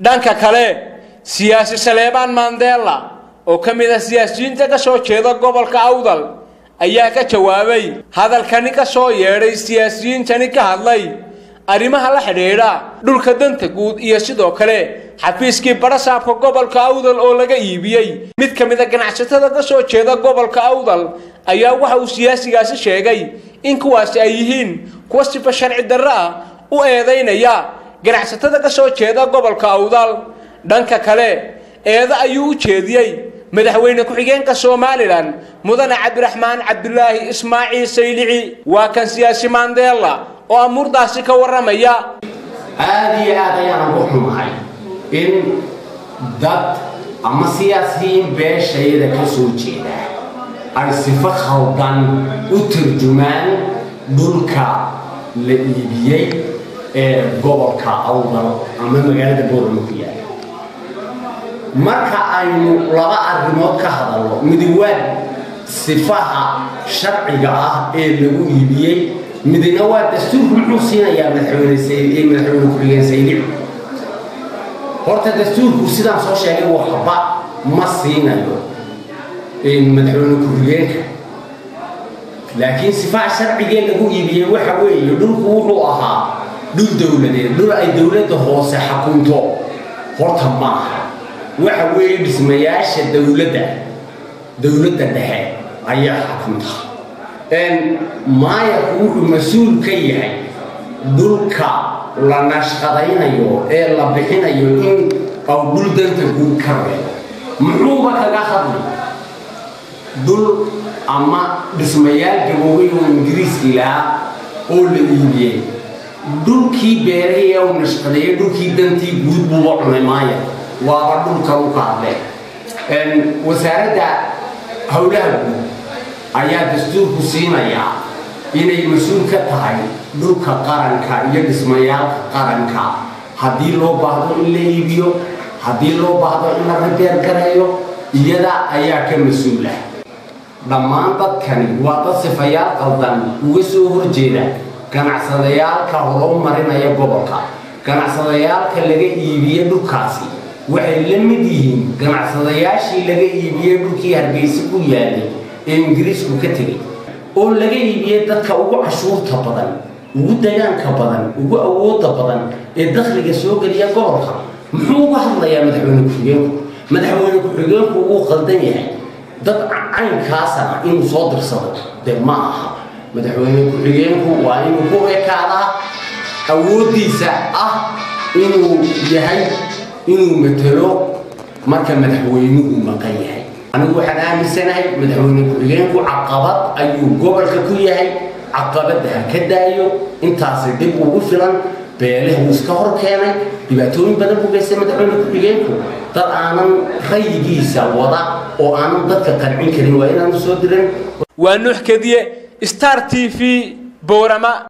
dhanka kale siyaasi saleebaan mandela oo ka mid ah siyaasiyiinta ka soo jeeda gobolka awdal ayaa ka jawaabay hadalkani ka soo yeedhay siyaasiyiintani ka hadlay. Arrimaha la xidhiidha dhulka danta guud iyo sidoo kale xafiiskii barasaabka gobolka awdal oo laga iibiyey. Mid ka mid a ganacsatada ka soo jeeda gobolka awdal ayaa waxa uu siyaasigaasi sheegay in kuwaasi ay yihiin kuwa sifa sharci darro ah u eedaynaya ganacsatada ka soo jeeda gobolka awdal dhanka kale eedo ayuu u jeediyey. Madaxweyne ku-xigeenka somalilan mudane cabdiraxmaan cabdulaahi ismaaciil saylici waa kan siyaasi mandela oo amuurdaasi ka warramaya. Aada iyo aad ayaan ugu xumahay in dad ama siyaasiyiin beeshayada ka soo jeeda ay sifo khaldan u turjumaan dhulka la iibiyey ee gobolka awdal ama magaalada boorama ku yaalla marka aynu laba arrimood ka hadalno midiwaa sifaha sharciga ah ee lagu iibiyey midna waa dastuurku muxuu siinayaa madaxweyne ku-xigeen saylici horta dastuurku sidaan soo sheegay waxba ma siinayo madaxweyne ku-xigeenka laakiin sifaha sharcigee lagu iibiyey waxa weeye dhulku wuxuu ahaa dhul dowladeed dhul ay dowladda hoose xakunto. Horta maaha. Waxa weeye dhismayaasha dowladda dowladda dhexe ayaa xakunta. Maayarku wuxuu mas'uul ka yahay dhulka la nashqadaynayo ee la bixinayo in au dhul danta guud ka reebo. Muxuuba kaga hadli dhul ama dhismayaal gaboobay oo ingiriiski lahaa oo la iibiyey dhulkii beerahii ee u nashqadeeyey dhulkii dantii guud buuba cunay maayar waaba dhulka u ka hadleen wasaaradda howlaha guud ayaa dastuurku siinayaa inay mas'uul ka tahay dhulka qaranka iyo dhismayaalka qaranka. Haddii loo baahdo in la iibiyo haddii loo baahdo in la rabeer gareeyo iyada ayaa ka mas'uula. Dhammaan dadkani waa dad sifayaal qaldan uga soo horjeeda ganacsadayaalka horou marinaya gobolka ganacsadayaalka laga iibiye dhulkaasi. Waxay la mid yihiin ganacsadayaashii laga iibiyey dhulkii hargeysa ku yaalay ee ingiriisku ka tegay oo laga iibiyey dadka ugu cashuurta badan ugu dagaanka badan ugu awooda badan ee dakhliga soo geliya gobolka. Muxuu uga hadlayaa madaxweyne ku-xigeenku? Madaxweyne ku-xigeenku wuu qaldan yahay. Dad caynkaasana inuu soo dirsado dee ma aha madaxweyne ku-xigeenku waa inuu ku ekaadaa awooddiisa ah inuu yahay inuu matelo marka madaxweynuhu maqan yahay. Anigu waxaan aaminsanahay madaxweyne ku-xigeenku caqabad ayuu gobolka ku yahay caqabadda ha ka daayo intaasi dhib ugu filan beeleh wuu iska hor keenay dhibaatooyin badan buu geystay madaxweyne ku-xigeenku dad aanan rayigiisa wada oo aanan dadka qancin karin waa inaanu soo diran waa nuux kediye star t v boorama